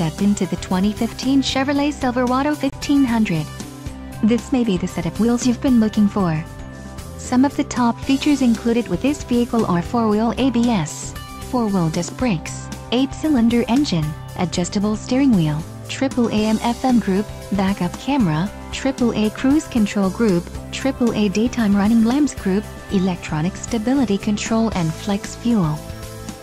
step into the 2015 Chevrolet Silverado 1500. This may be the set of wheels you've been looking for. Some of the top features included with this vehicle are 4-wheel ABS, 4-wheel disc brakes, 8-cylinder engine, adjustable steering wheel, triple AM FM group, backup camera, AAA cruise control group, AAA daytime running lamps group, electronic stability control and flex fuel.